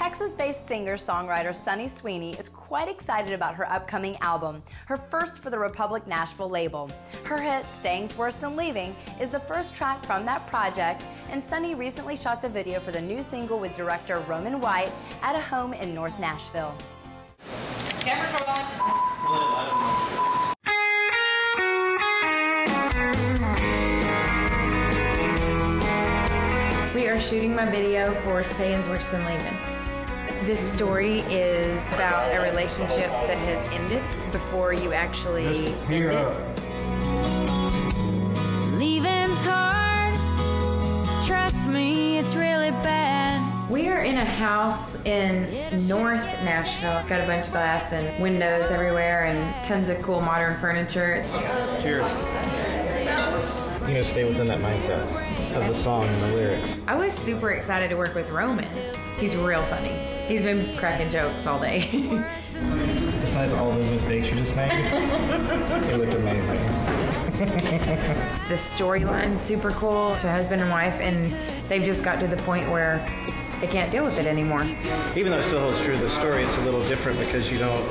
Texas based singer songwriter Sunny Sweeney is quite excited about her upcoming album, her first for the Republic Nashville label. Her hit, Staying's Worse Than Leaving, is the first track from that project, and Sunny recently shot the video for the new single with director Roman White at a home in North Nashville. Camera We are shooting my video for Staying's Worse Than Leaving. This story is about a relationship that has ended before you actually end it. Leaving's hard. Trust me, it's really bad. We are in a house in North Nashville. It's got a bunch of glass and windows everywhere and tons of cool modern furniture. Cheers. You gotta stay within that mindset of the song and the lyrics. I was super excited to work with Roman. He's real funny. He's been cracking jokes all day. Besides all those mistakes you just made, it looked amazing. the storyline's super cool. It's a husband and wife, and they've just got to the point where they can't deal with it anymore. Even though it still holds true to the story, it's a little different because you don't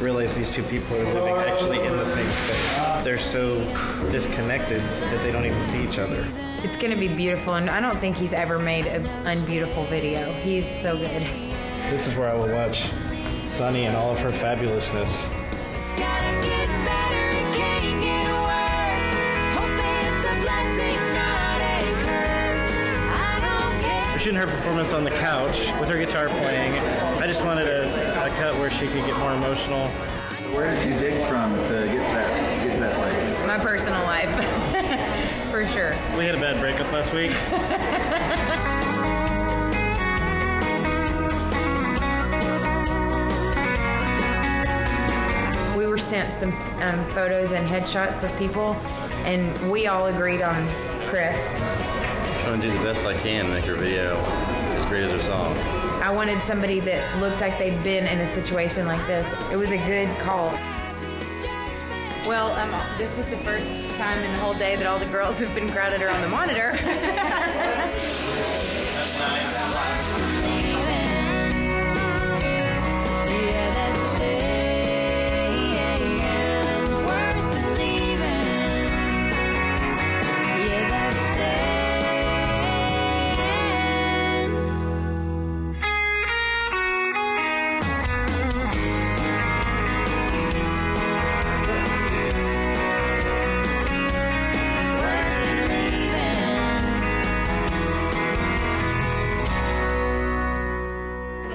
realize these two people are living actually in the same space. They're so disconnected that they don't even see each other. It's gonna be beautiful, and I don't think he's ever made an unbeautiful video. He's so good. This is where I will watch Sunny and all of her fabulousness. Shooting her performance on the couch with her guitar playing. I just wanted a, a cut where she could get more emotional. Where did you dig from to get that get to that place? My personal life, for sure. We had a bad breakup last week. We were sent some um, photos and headshots of people, and we all agreed on Chris. Trying to do the best I can to make her video as great as her song. I wanted somebody that looked like they'd been in a situation like this. It was a good call. Well, um, this was the first time in the whole day that all the girls have been crowded around the monitor.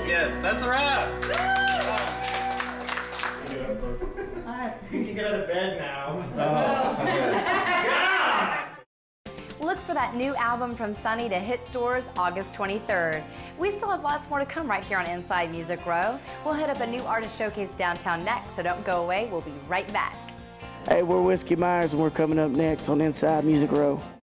yes, that's a wrap. You can get out of bed now. Oh, Look for that new album from Sunny to hit stores August 23rd. We still have lots more to come right here on Inside Music Row. We'll hit up a new artist showcase downtown next, so don't go away. We'll be right back. Hey, we're Whiskey Myers, and we're coming up next on Inside Music Row.